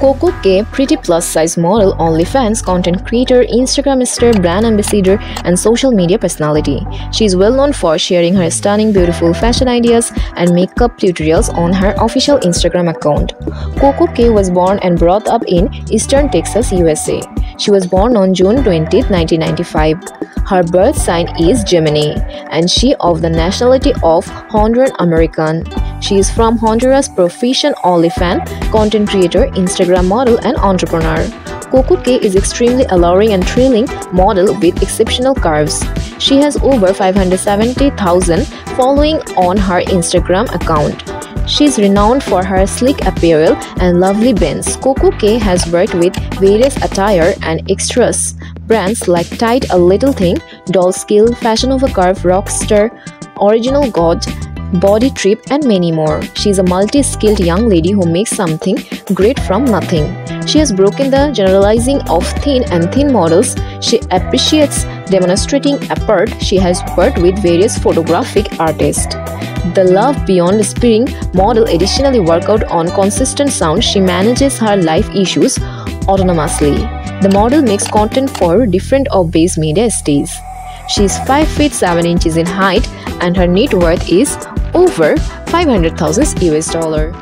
KoKo Kay, pretty plus size model, OnlyFans content creator, Instagram star, brand ambassador, and social media personality. She is well known for sharing her stunning, beautiful fashion ideas and makeup tutorials on her official Instagram account. KoKo Kay was born and brought up in Eastern Texas, USA. She was born on June 20, 1995. Her birth sign is Gemini, and she of the nationality of Honduran American. She is from Honduras, profession OnlyFans, content creator, Instagram model, and entrepreneur. KoKo Kay is extremely alluring and thrilling model with exceptional curves. She has over 570,000 following on her Instagram account. She is renowned for her sleek apparel and lovely bends. KoKo Kay has worked with various attire and extras brands like Tide A Little Thing, Dolls Kill, Fashion Nova Curve, Rockstar, Original God, body trip, and many more. She is a multi skilled young lady who makes something great from nothing. She has broken the generalizing of thin and thin models. She appreciates demonstrating apart. She has worked with various photographic artists. The Love Beyond Spring model additionally work out on consistent sound. She manages her life issues autonomously. The model makes content for different base media stays. She is 5 feet 7 inches in height and her net worth is over 500,000 US dollar.